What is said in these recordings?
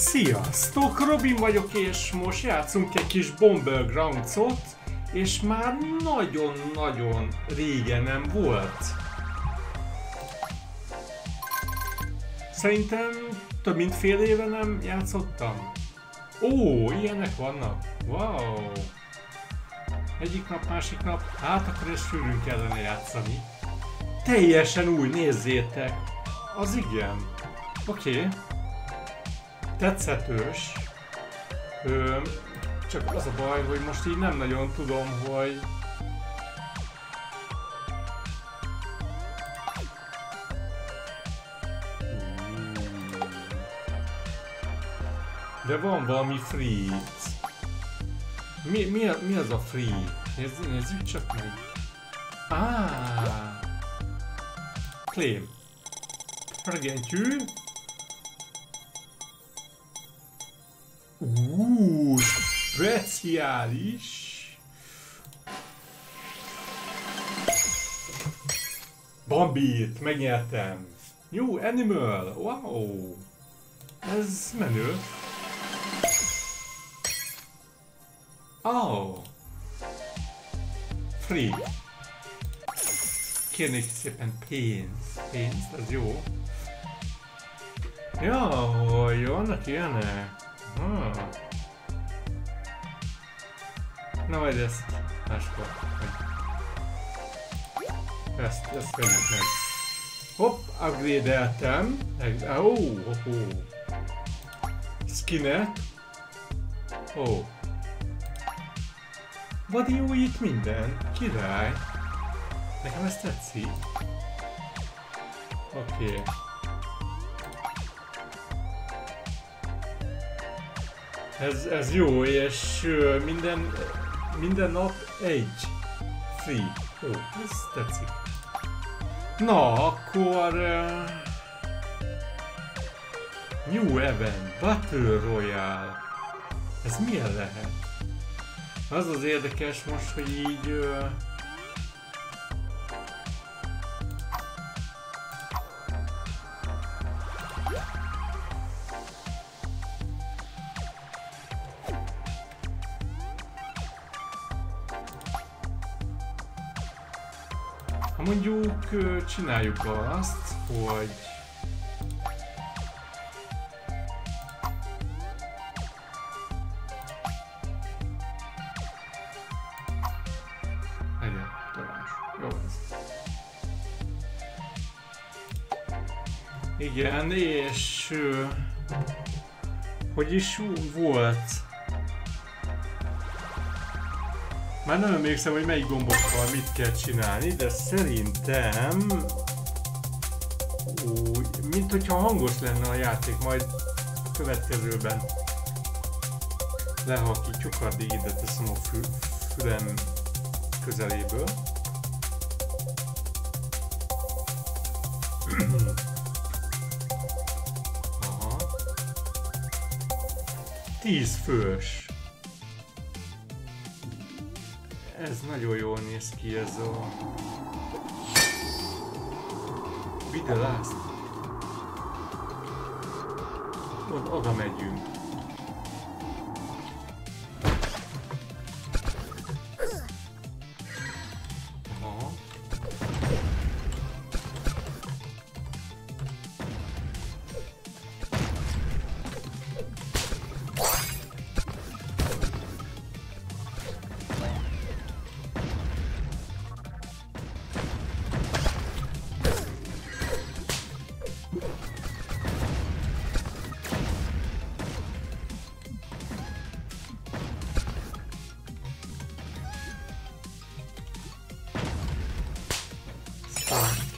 Sziasztok, Robin vagyok, és most játszunk egy kis Bomber Grounds-ot, és már nagyon-nagyon régen nem volt. Szerintem több mint fél éve nem játszottam. Ó, ilyenek vannak. Wow. Egyik nap, másik nap, hát akkor ezt sűrűn kellene játszani. Teljesen új, nézzétek. Az igen. Oké. Okay tetszetős. Csak az a baj, hogy most így nem nagyon tudom, hogy... De van valami free mi, mi, mi az a free? Nézz, nézzük csak meg. Ah! Claim. Pergentjű. Uh, speciális. Bambit, megnyertem. New Animal, wow. Ez menő. Oh. Free. Kérnék szépen pénz. Pénz, az jó. Ja, jó, annak ilyenek. Na majd ezt máskor. Ezt, ezt vegyük meg. Hopp, upgrade-eltem. Ó, oh, oh, oh. Skinet. Ó. Oh. Vadi újít minden. Király. Nekem ez tetszik. Oké. Okay. Ez, ez jó, és minden, minden nap egy free. Ó, ez tetszik. Na, akkor... Uh, New Event, Battle Royale. Ez milyen lehet? Az az érdekes most, hogy így... Uh, csináljuk azt, hogy Igen, és hogy is volt Már nem emlékszem, hogy melyik gombokkal mit kell csinálni, de szerintem... Úgy, mint hogyha hangos lenne a játék, majd a következőben lehakítjuk, addig ide teszem a fü fülem közeléből. Aha. Tíz fős. Ez nagyon jól néz ki ez a... Be the last. oda megyünk.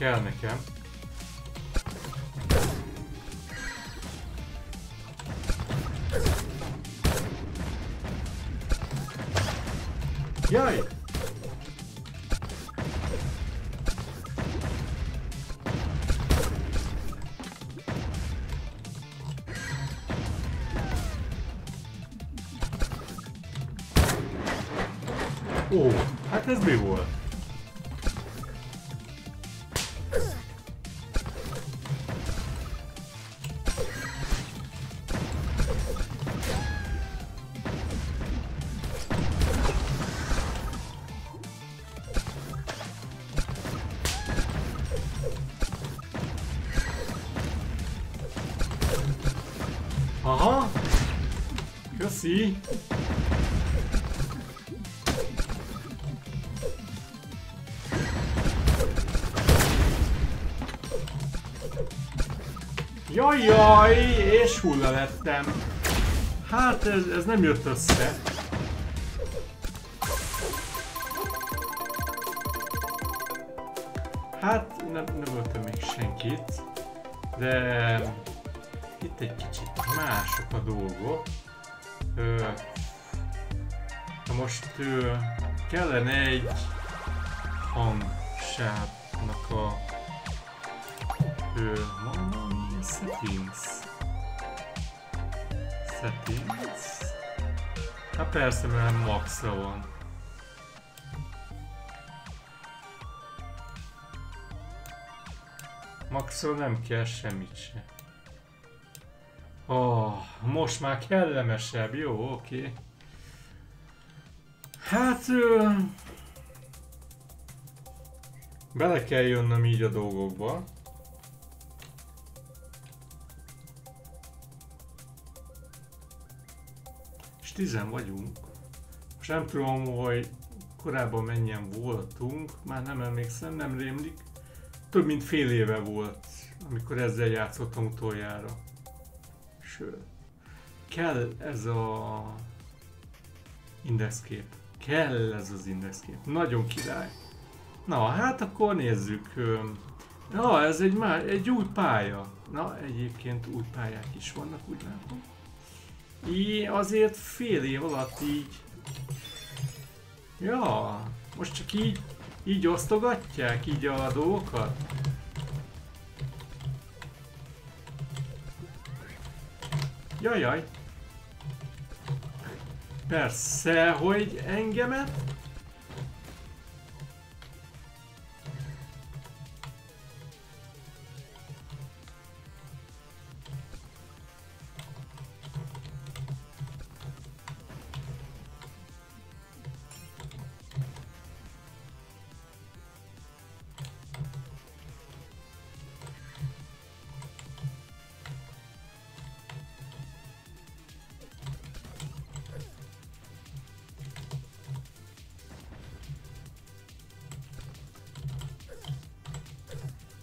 Kell nekem. Jaj! Ó, hát ez mi volt? Hulla lettem. Hát ez, ez nem jött össze. Hát nem, nem öltem még senkit, de itt egy kicsit mások a dolgok. Ö, na most ö, kellene egy hangsávnak a ö, persze, mert maxra van. Maxról nem kell semmit se. Oh, most már kellemesebb, jó, oké. Okay. Hát... Ö... Bele kell jönnöm így a dolgokba. És tizen vagyunk. Most nem tudom, hogy korábban mennyien voltunk, már nem emlékszem, nem rémlik. Több mint fél éve volt, amikor ezzel játszottam utoljára. Sőt, kell ez a indexkép. Kell ez az indexkép. Nagyon király. Na, hát akkor nézzük. Na, ez egy, már, egy új pálya. Na, egyébként új pályák is vannak, úgy látom. Így azért fél év alatt így... Ja, most csak így így osztogatják így a dolgokat? Jajjaj. Persze, hogy engemet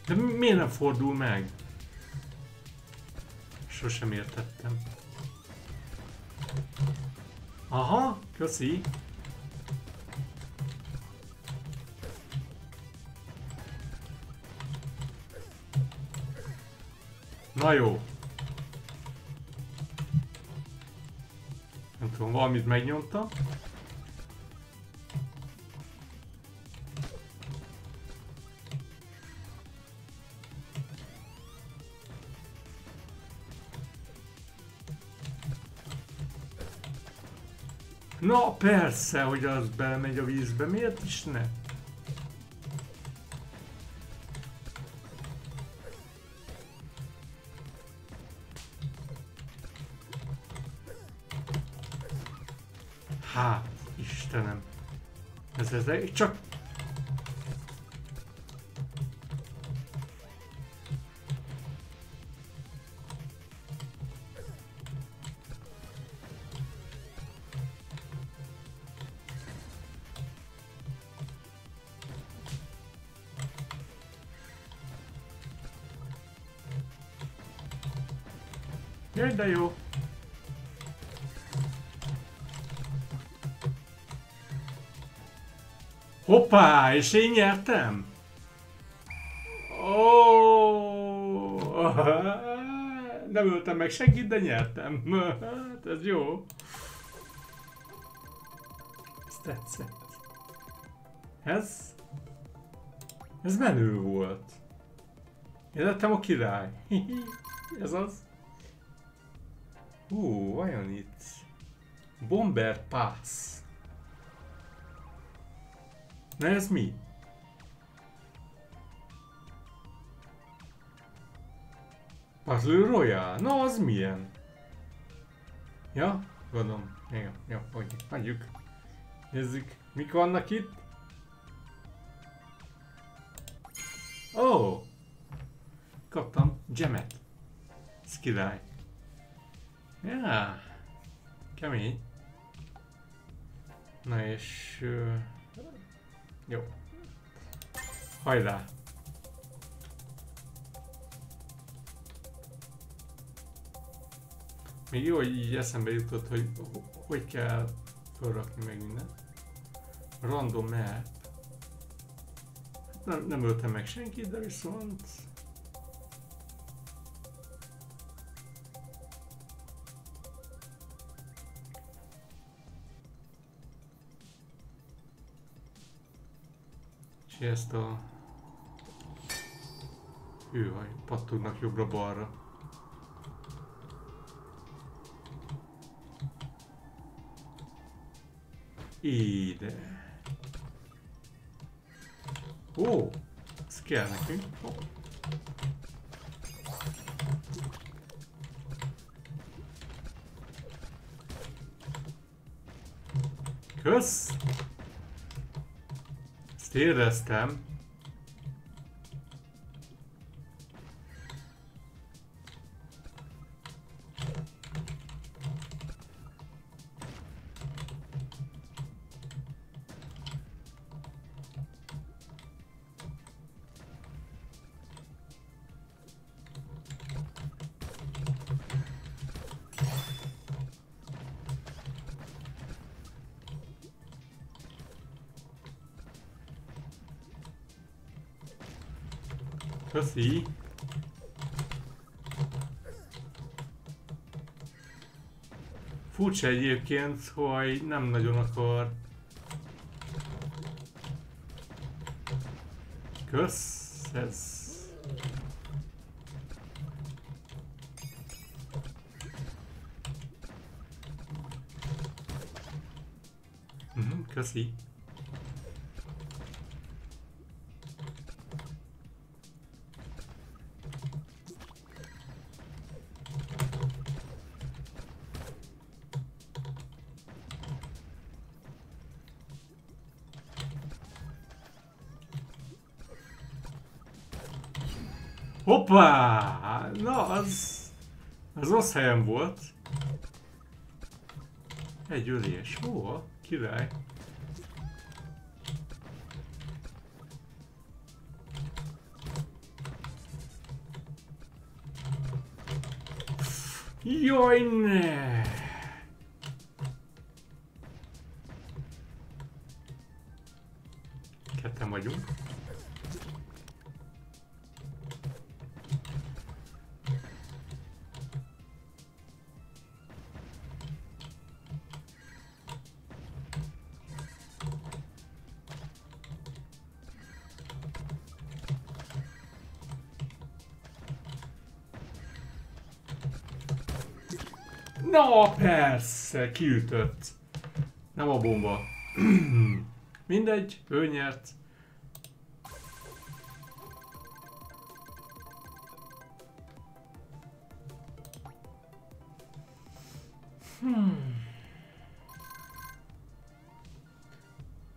De miért nem fordul meg? Sosem értettem. Aha, köszi. Na jó. Nem tudom, valamit megnyomtam. Na persze, hogy az belemegy a vízbe, miért is ne? Hát, Istenem. Ez, ez, csak Hoppá, és én nyertem? Oh, nem öltem meg senkit, de nyertem. Hát ez jó. Ez tetszett. Ez... Ez menő volt. Én lettem a király. ez az. Hú, vajon itt... Bomber Pass. Na ez mi? Puzzle Royale? Na az milyen? Ja, gondolom. Igen, ja, hogy hagyjuk. Nézzük, mik vannak itt. Ó! Oh, kaptam gemet. Ez. Ja, kemény. Na és... Uh, jó. Hajrá! Még jó, hogy így eszembe jutott, hogy hogy kell felrakni meg mindent. Random map. Nem, nem öltem meg senkit, de viszont... És ezt a... Hűhaj, pattognak jobbra-balra. Ide. Ó, ez kell nekünk. Kösz! Ezt éreztem. Köszi. Furcsa egyébként, hogy nem nagyon akar. Kösz, ez... Mhm, köszi. Hoppá! Na, az... Az rossz helyen volt. Egy ölés. Ó, király. Jaj, ne! Ketten vagyunk. Na persze, kiütött. Nem a bomba. Mindegy, ő nyert. Hmm.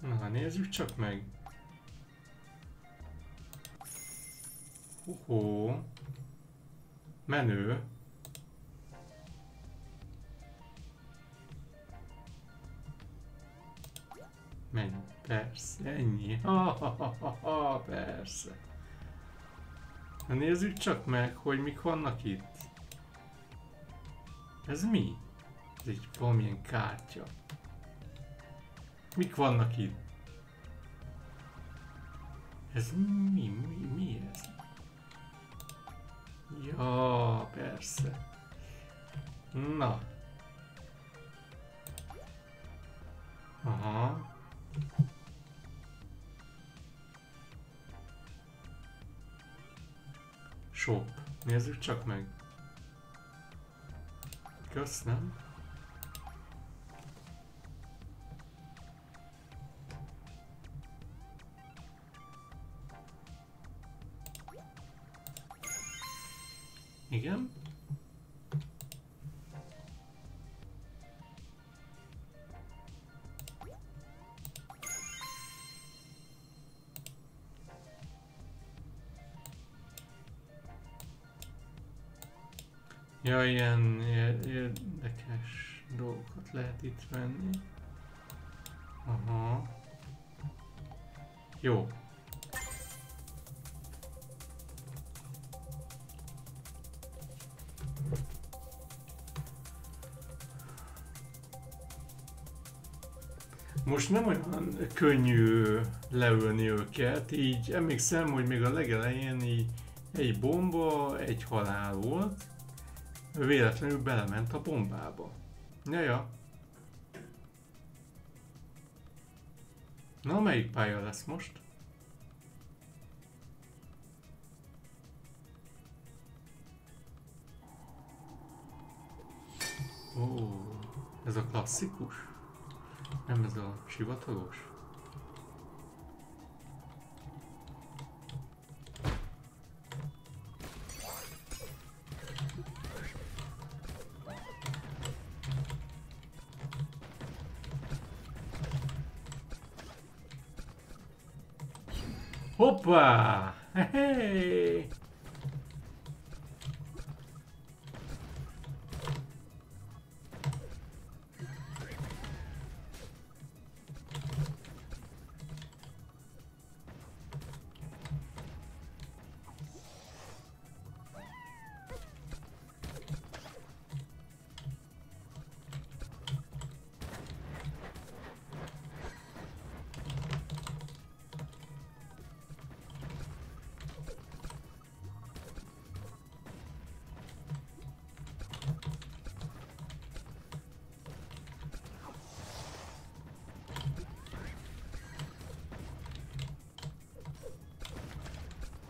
Na, nézzük csak meg. Hoho. Menő. Persze, ennyi. Ha, ha, ha, ha, ha, persze. Na nézzük csak meg, hogy mik vannak itt. Ez mi? Ez egy valamilyen kártya. Mik vannak itt? Ez mi? Mi, mi ez? Ja, persze. Na. Aha. Shop. Nézzük csak meg. Kösz, nem? Igen. Ja, ilyen érdekes dolgokat lehet itt venni. Aha. Jó. Most nem olyan könnyű leülni őket, így emlékszem, hogy még a legelején így egy bomba, egy halál volt, véletlenül belement a bombába. Ja, ja. Na, melyik pálya lesz most? Ó, ez a klasszikus? Nem ez a sivatagos? わ。へへ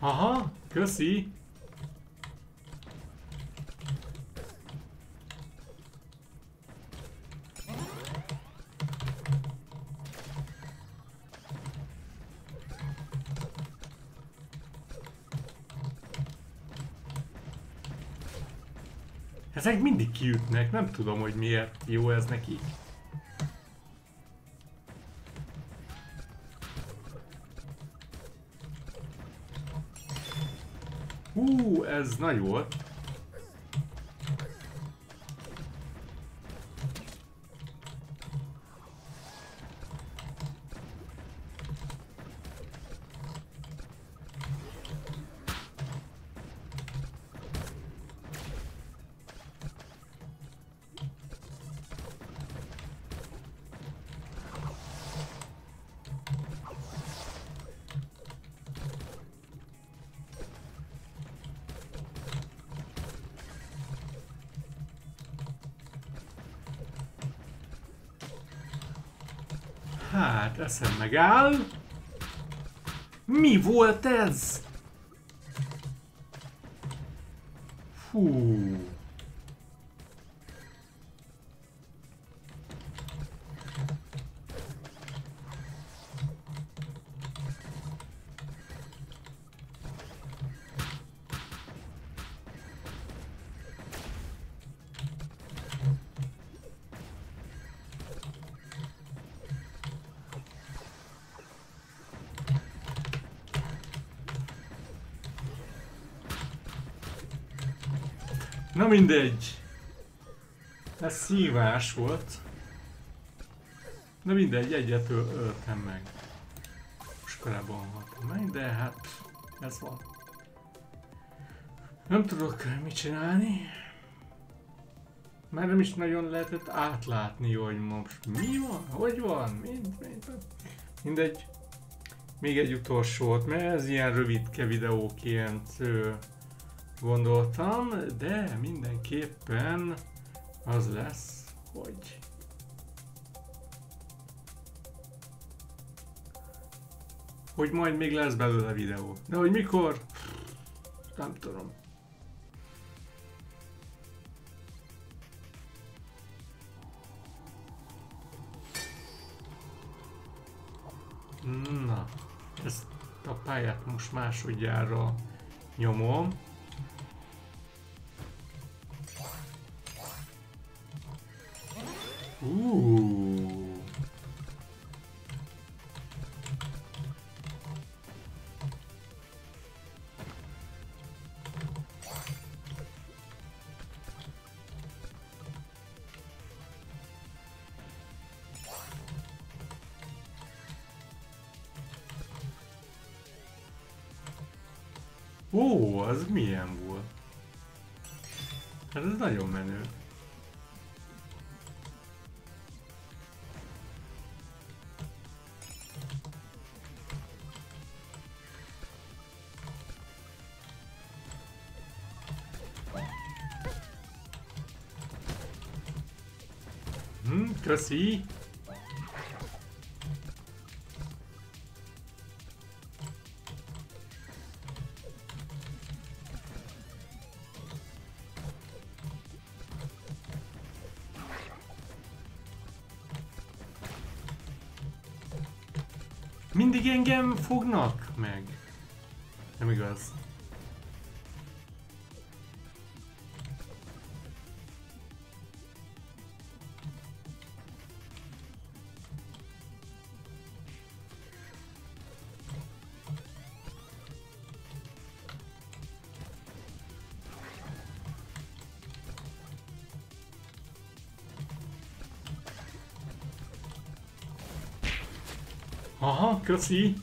Aha, köszi. Ezek mindig kiütnek, nem tudom, hogy miért jó ez nekik. Ez nagy volt. Hát, eszem megáll. Mi volt ez? Fú. Na mindegy. Ez szívás volt. Na mindegy, egyet öltem meg. Most korábban haltam meg, de hát ez van. Nem tudok mit csinálni. Már nem is nagyon lehetett átlátni, hogy most mi van, hogy van, mind, mind. Mindegy. Még egy utolsót, mert ez ilyen rövidke videóként gondoltam, de mindenképpen az lesz, hogy hogy majd még lesz belőle videó. De hogy mikor? Nem tudom. Na, ezt a pályát most másodjára nyomom. Köszi. Mindig engem fognak meg. Nem igaz. Aha, köszi. Jól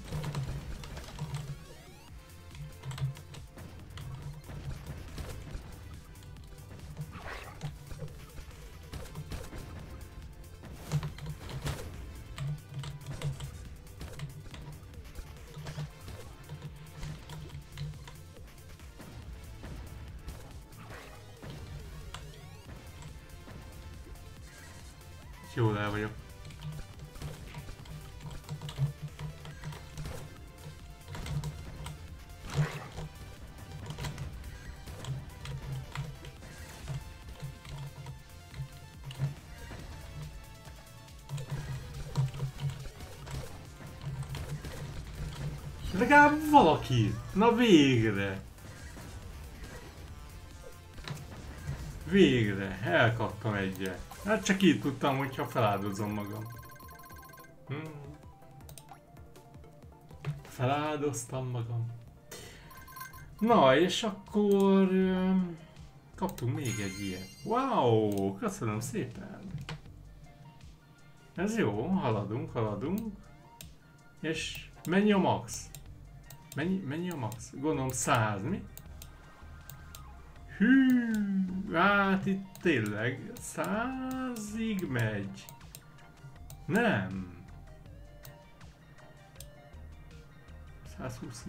valaki! Na végre! Végre! Elkaptam egyet. Hát csak így tudtam, hogyha feláldozom magam. Hmm. Feláldoztam magam. Na, és akkor... Kaptunk még egy ilyet. Wow! Köszönöm szépen! Ez jó, haladunk, haladunk. És mennyi a max? Mennyi, mennyi a max? Gondolom 100, mi? Hű, hát itt tényleg százig megy. Nem. 120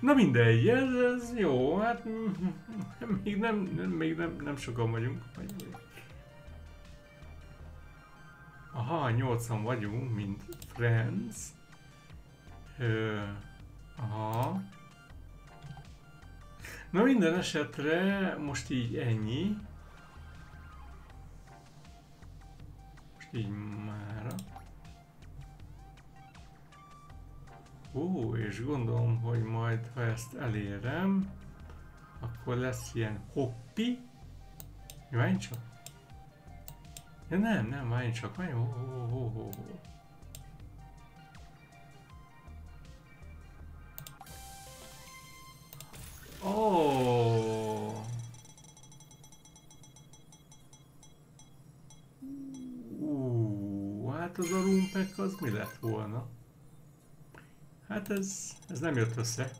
Na mindegy, ez, ez jó, hát még nem, nem, még nem, nem sokan vagyunk. Aha, 80 vagyunk, mint friends. Ö, aha. Na minden esetre most így ennyi. Most így mára. Ó, és gondolom, hogy majd ha ezt elérem, akkor lesz ilyen hoppi. Csak. Ja nem, nem, várj csak, várj. Oh. Hát az a rumpek az mi lett volna? Hát ez, ez nem jött össze.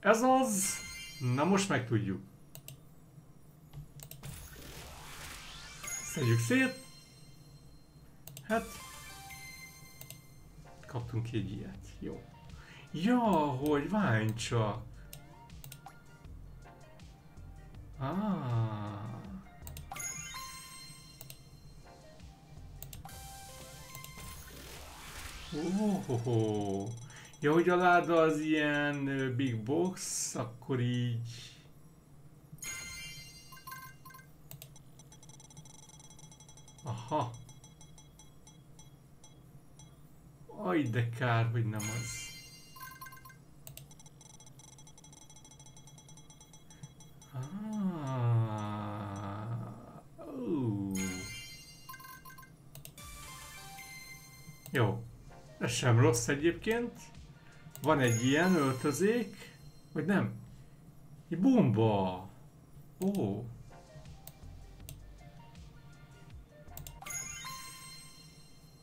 Ez az! Na most megtudjuk. Szedjük szét. Hát... Kaptunk egy ilyet. Jó. Ja, hogy várj csak. Ah. Oh, oh, oh. Ja, hogy a láda az ilyen big box, akkor így... Aha. Aj, de kár, hogy nem az. Ah. Uh. Jó. Ez sem rossz egyébként. Van egy ilyen öltözék. Vagy nem? Egy bomba. Ó.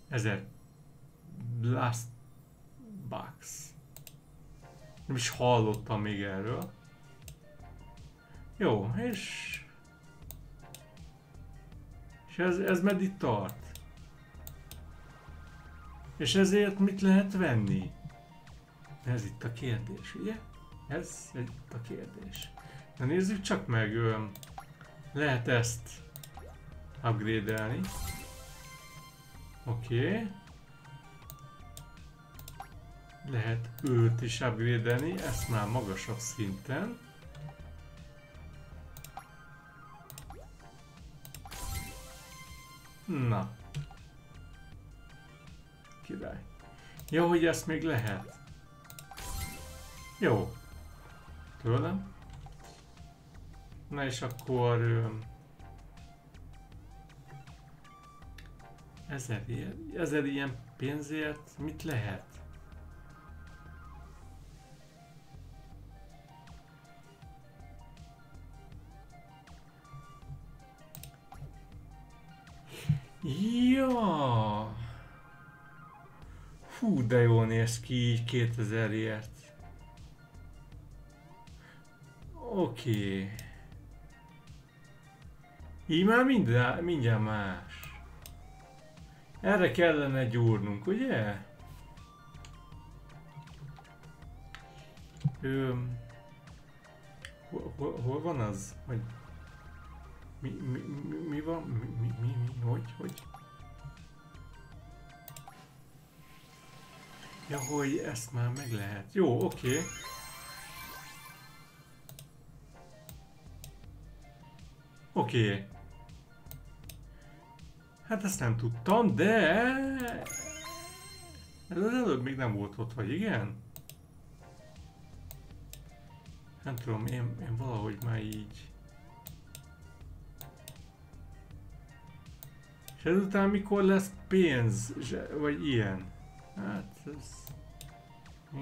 Ezer Blast Bucks. Nem is hallottam még erről. Jó, és... És ez, ez meddig tart? És ezért mit lehet venni? Ez itt a kérdés, ugye? Ez itt a kérdés. Na nézzük csak meg, lehet ezt upgrade-elni. Oké. Okay. Lehet őt is upgrade ezt már magasabb szinten. Na. Király. Ja, hogy ezt még lehet. Jó. Tőlem. Na és akkor... Ezer ezer ilyen pénzért mit lehet? Ja. Hú, de jól néz ki így 2000-ért. Oké. Okay. Így már mindjárt, mindjárt más. Erre kellene gyúrnunk, ugye? Hol, hol, hol van az? Hogy... Mi, mi, mi, mi van? Mi, mi, mi, mi, hogy, hogy? Ja, hogy ezt már meg lehet. Jó, oké. Okay. Oké. Okay. Hát ezt nem tudtam, de... Ez az előbb még nem volt ott, vagy igen? Nem tudom, én, én valahogy már így... És ezután mikor lesz pénz, vagy ilyen? Hát ez...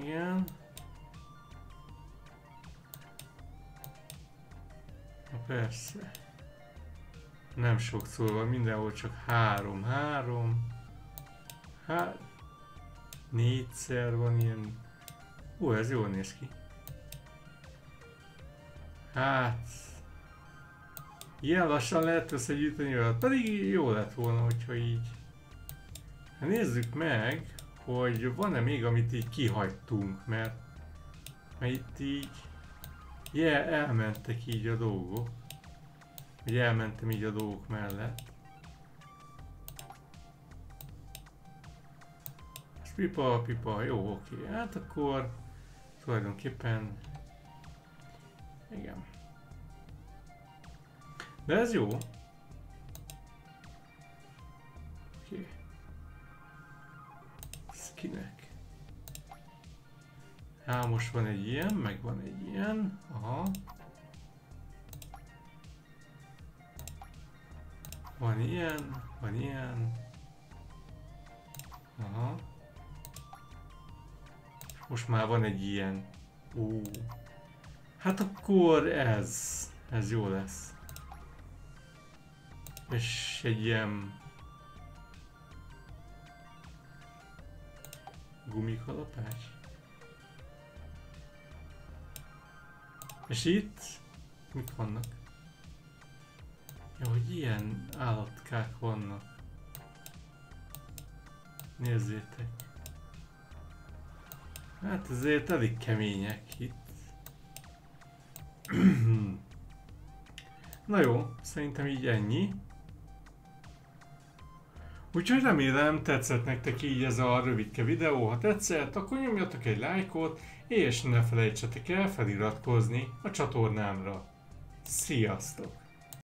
Igen. Persze. Nem sok van, mindenhol csak három, három. Hát... Négyszer van ilyen... Ó, ez jól néz ki. Hát... Ilyen lassan lehet összegyűjteni olyat, pedig jó lett volna, hogyha így... Hát nézzük meg, hogy van-e még, amit így kihagytunk, mert... Mert itt így... Yeah, elmentek így a dolgok. Hogy elmentem így a dolgok mellett. És pipa, pipa, jó, oké. Hát akkor tulajdonképpen igen. De ez jó. Oké. Okay. Skinek. Hát most van egy ilyen, meg van egy ilyen. Aha. Van ilyen, van ilyen. Aha. Most már van egy ilyen. Ó. Hát akkor ez. Ez jó lesz. És egy ilyen... Gumikalapács. És itt mik vannak? Jó, hogy ilyen állatkák vannak. Nézzétek. Hát ezért elég kemények itt. Na jó, szerintem így ennyi. Úgyhogy remélem tetszett nektek így ez a rövidke videó. Ha tetszett, akkor nyomjatok egy lájkot, és ne felejtsetek el feliratkozni a csatornámra. Sziasztok!